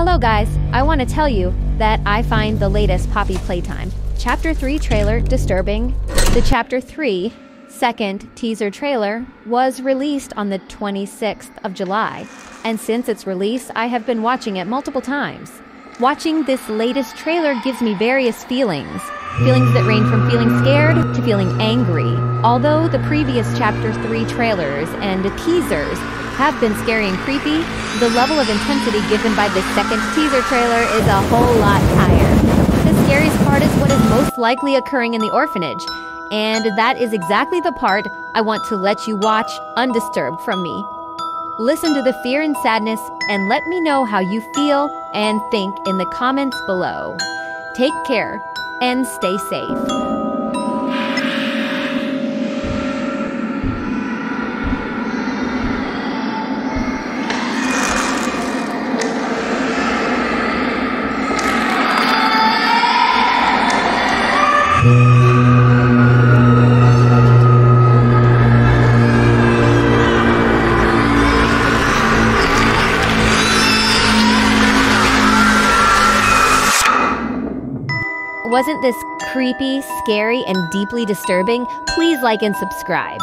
Hello, guys. I want to tell you that I find the latest Poppy Playtime Chapter 3 trailer disturbing. The Chapter 3 second teaser trailer was released on the 26th of July, and since its release, I have been watching it multiple times. Watching this latest trailer gives me various feelings. Feelings that range from feeling scared to feeling angry. Although the previous Chapter 3 trailers and teasers have been scary and creepy, the level of intensity given by this second teaser trailer is a whole lot higher. The scariest part is what is most likely occurring in the orphanage, and that is exactly the part I want to let you watch undisturbed from me. Listen to the fear and sadness and let me know how you feel and think in the comments below. Take care and stay safe. Wasn't this creepy, scary, and deeply disturbing? Please like and subscribe.